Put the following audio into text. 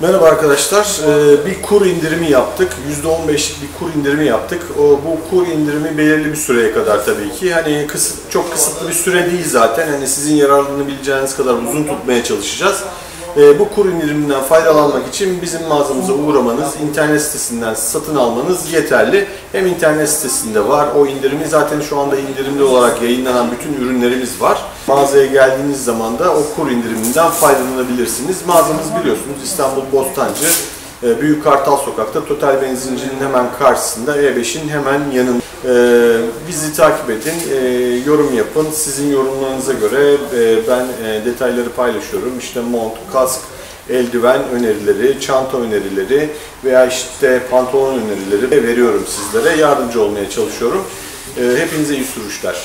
Merhaba arkadaşlar. Ee, Bir kur indirimi yaptık. %15'lik bir kur indirimi yaptık. Bu kur indirimi belirli bir süreye kadar tabii ki. Hani kısıt, çok kısıtlı bir süre değil zaten. Hani sizin yararlanabileceğiniz kadar uzun tutmaya çalışacağız. Ee, Bu kur indiriminden faydalanmak için bizim mağazamıza uğramanız, internet sitesinden satın almanız yeterli. Hem internet sitesinde var o indirimi zaten şu anda indirimli olarak yayınlanan bütün ürünlerimiz var. Mağazaya geldiğiniz zaman da o kur indiriminden faydalanabilirsiniz. Mağazamız biliyorsunuz İstanbul Bostancı, e, Büyük Kartal Sokak'ta Total Benzinci'nin hemen karşısında E5'in hemen yanında. E, Bizi takip edin, e, yorum yapın. Sizin yorumlarınıza göre ben detayları paylaşıyorum. İşte mont, kask, eldiven önerileri, çanta önerileri veya işte pantolon önerileri veriyorum sizlere. Yardımcı olmaya çalışıyorum. Hepinize iyi sürüşler.